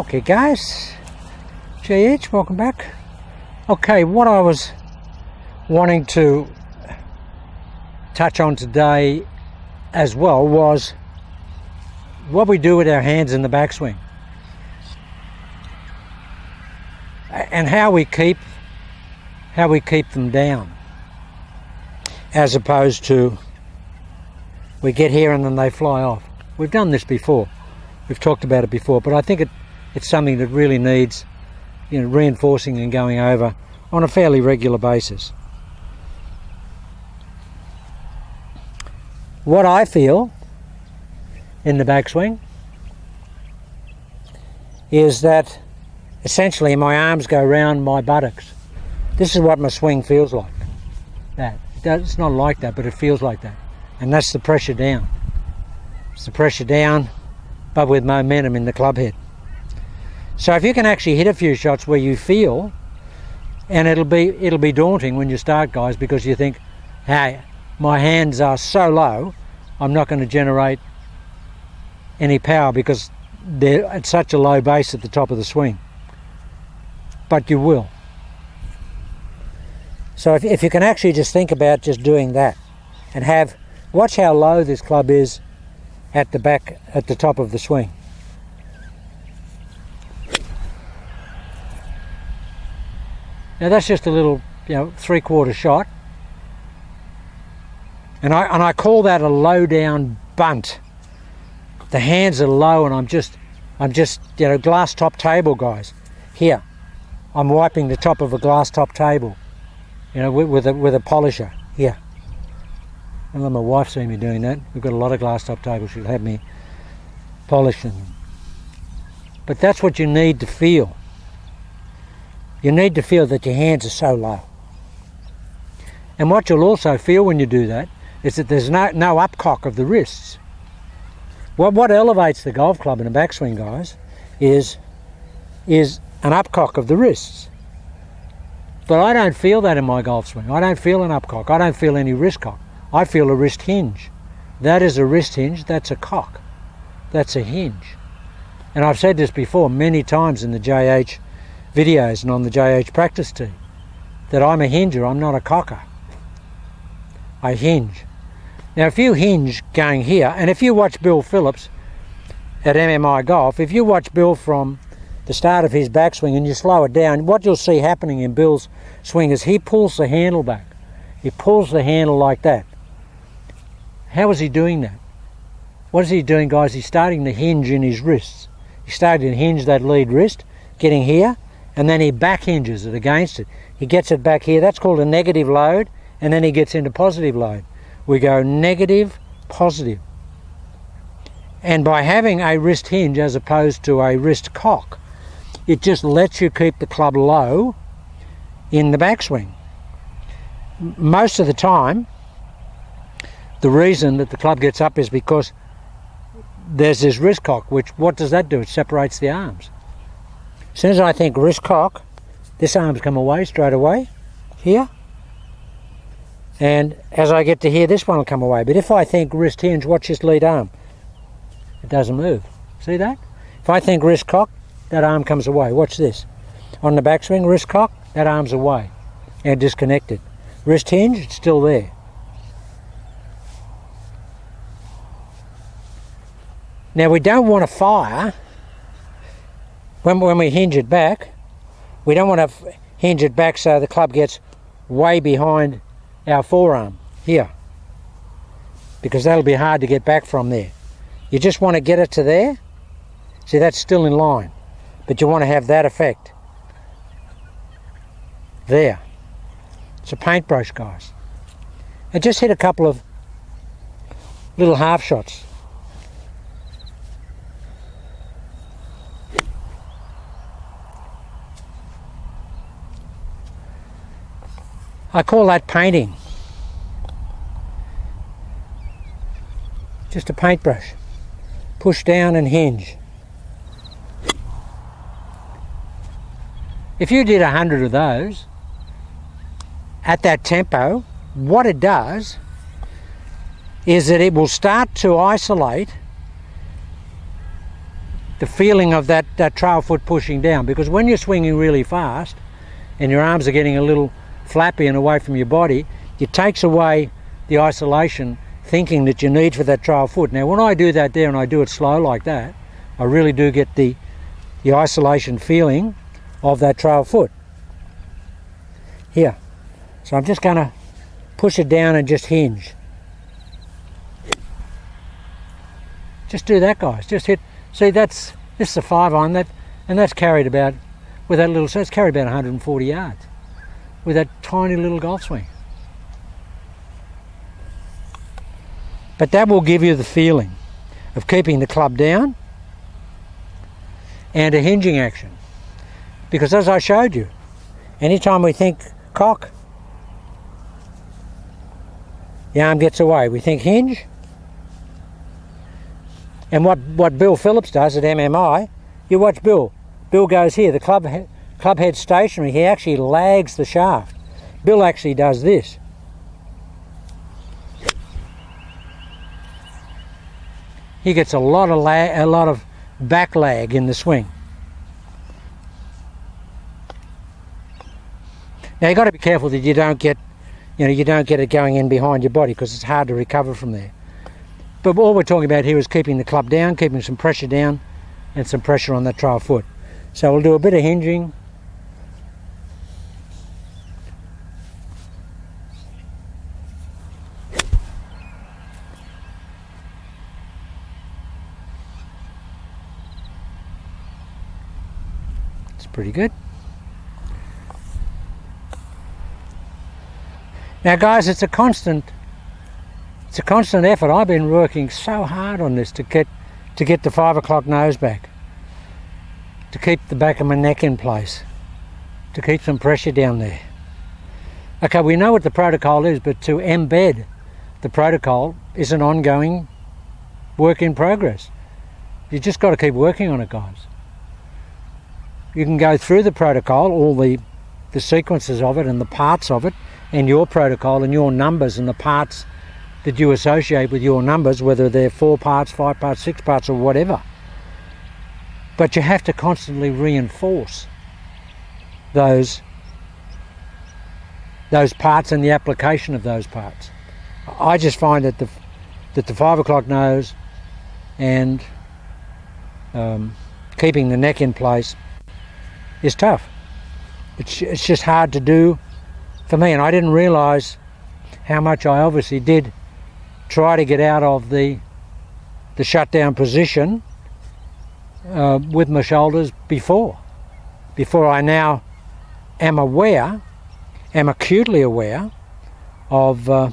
Okay guys, JH, welcome back. Okay, what I was wanting to touch on today as well was what we do with our hands in the backswing and how we keep how we keep them down as opposed to we get here and then they fly off. We've done this before. We've talked about it before, but I think it, it's something that really needs you know, reinforcing and going over on a fairly regular basis. What I feel in the backswing is that essentially my arms go round my buttocks. This is what my swing feels like. That. It's not like that, but it feels like that. And that's the pressure down. It's the pressure down, but with momentum in the club head. So if you can actually hit a few shots where you feel, and it'll be it'll be daunting when you start, guys, because you think, hey, my hands are so low, I'm not going to generate any power because they're at such a low base at the top of the swing. But you will. So if, if you can actually just think about just doing that and have, watch how low this club is at the back, at the top of the swing. Now that's just a little, you know, three quarter shot. And I, and I call that a low down bunt. The hands are low and I'm just, I'm just, you know, glass top table guys. Here, I'm wiping the top of a glass top table, you know, with, with a, with a polisher. Here. And let my wife see me doing that. We've got a lot of glass top tables. She'll have me polishing them. But that's what you need to feel. You need to feel that your hands are so low. And what you'll also feel when you do that is that there's no, no upcock of the wrists. What, what elevates the golf club in a backswing, guys, is, is an upcock of the wrists. But I don't feel that in my golf swing. I don't feel an upcock. I don't feel any wrist cock. I feel a wrist hinge. That is a wrist hinge. That's a cock. That's a hinge. And I've said this before many times in the JH videos and on the JH practice tee that I'm a hinger, I'm not a cocker. I hinge. Now, if you hinge going here, and if you watch Bill Phillips at MMI Golf, if you watch Bill from the start of his backswing and you slow it down, what you'll see happening in Bill's swing is he pulls the handle back. He pulls the handle like that. How is he doing that? What is he doing, guys? He's starting to hinge in his wrists. He's starting to hinge that lead wrist, getting here, and then he back hinges it against it. He gets it back here. That's called a negative load, and then he gets into positive load. We go negative, positive. And by having a wrist hinge as opposed to a wrist cock, it just lets you keep the club low in the backswing. Most of the time, the reason that the club gets up is because there's this wrist cock, which what does that do? It separates the arms. As soon as I think wrist cock, this arm's come away straight away, here. And as I get to here, this one will come away. But if I think wrist hinge, watch this lead arm. It doesn't move. See that? If I think wrist cock, that arm comes away. Watch this. On the backswing, wrist cock, that arm's away and disconnected. Wrist hinge, it's still there. Now we don't want to fire when, when we hinge it back. We don't want to hinge it back so the club gets way behind our forearm here because that'll be hard to get back from there. You just want to get it to there. See, that's still in line, but you want to have that effect. There. It's a paintbrush, guys. And just hit a couple of little half shots. I call that painting. Just a paintbrush. Push down and hinge. If you did a hundred of those at that tempo, what it does is that it will start to isolate the feeling of that, that trail foot pushing down because when you're swinging really fast and your arms are getting a little flappy and away from your body, it takes away the isolation thinking that you need for that trail foot. Now when I do that there and I do it slow like that, I really do get the, the isolation feeling of that trail foot. Here. So I'm just going to push it down and just hinge. Just do that guys, just hit, see that's, this is a five on that, and that's carried about, with that little, so it's carried about 140 yards with that tiny little golf swing. But that will give you the feeling of keeping the club down and a hinging action. Because as I showed you, anytime we think cock, the arm gets away. We think hinge. And what, what Bill Phillips does at MMI, you watch Bill. Bill goes here, the club, club head stationary, he actually lags the shaft. Bill actually does this. He gets a lot of lag, a lot of back lag in the swing. Now you've got to be careful that you don't get, you know, you don't get it going in behind your body because it's hard to recover from there. But all we're talking about here is keeping the club down, keeping some pressure down and some pressure on that trail foot. So we'll do a bit of hinging. Pretty good. Now guys, it's a constant it's a constant effort. I've been working so hard on this to get to get the five o'clock nose back, to keep the back of my neck in place, to keep some pressure down there. Okay, we know what the protocol is, but to embed the protocol is an ongoing work in progress. You just got to keep working on it, guys. You can go through the protocol, all the the sequences of it and the parts of it, and your protocol and your numbers and the parts that you associate with your numbers, whether they're four parts, five parts, six parts, or whatever. But you have to constantly reinforce those those parts and the application of those parts. I just find that the that the five o'clock nose and um, keeping the neck in place is tough. It's, it's just hard to do for me, and I didn't realise how much I obviously did try to get out of the the shutdown position uh, with my shoulders before before I now am aware am acutely aware of uh,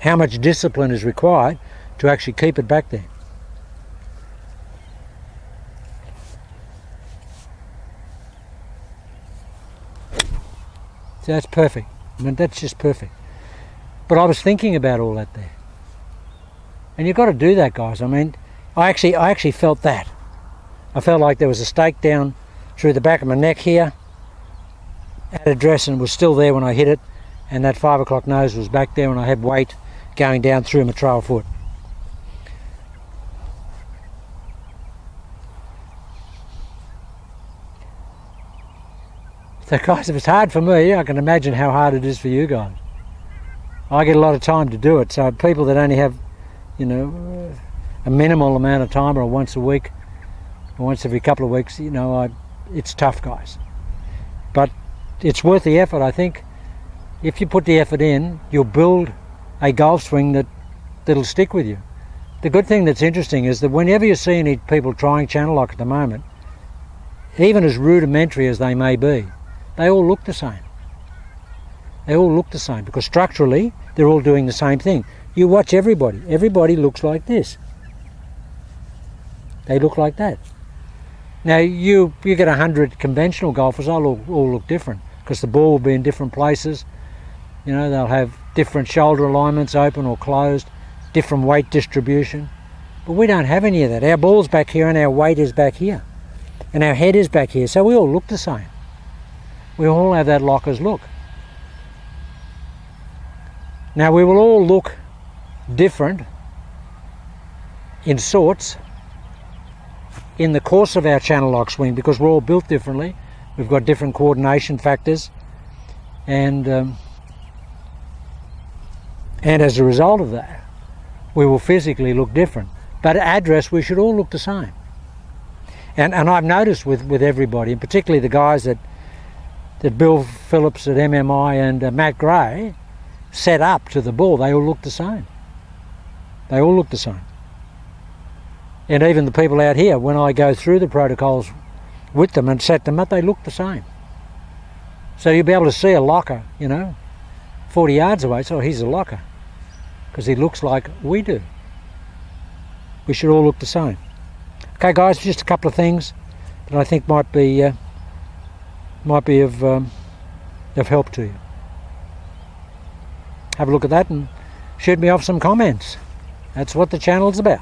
how much discipline is required to actually keep it back there So that's perfect. I mean, that's just perfect. But I was thinking about all that there. And you've got to do that, guys. I mean, I actually, I actually felt that. I felt like there was a stake down through the back of my neck here at address and was still there when I hit it. And that five o'clock nose was back there and I had weight going down through my trail foot. So guys, if it's hard for me, I can imagine how hard it is for you guys. I get a lot of time to do it. So people that only have, you know, a minimal amount of time or once a week, or once every couple of weeks, you know, I, it's tough, guys. But it's worth the effort. I think if you put the effort in, you'll build a golf swing that that'll stick with you. The good thing that's interesting is that whenever you see any people trying channel lock at the moment, even as rudimentary as they may be, they all look the same. They all look the same because structurally they're all doing the same thing. You watch everybody. Everybody looks like this. They look like that. Now you you get a hundred conventional golfers, they'll all, all look different because the ball will be in different places. You know they'll have different shoulder alignments, open or closed, different weight distribution. But we don't have any of that. Our ball's back here and our weight is back here, and our head is back here. So we all look the same. We all have that lockers look. Now we will all look different in sorts in the course of our channel lock swing because we're all built differently. We've got different coordination factors, and um, and as a result of that, we will physically look different. But at address, we should all look the same. And and I've noticed with with everybody, and particularly the guys that that Bill Phillips at MMI and uh, Matt Gray set up to the ball, they all look the same. They all look the same. And even the people out here, when I go through the protocols with them and set them up, they look the same. So you'll be able to see a locker, you know, 40 yards away. So he's a locker because he looks like we do. We should all look the same. Okay, guys, just a couple of things that I think might be uh, might be of um, of help to you. Have a look at that and shoot me off some comments. That's what the channel's about.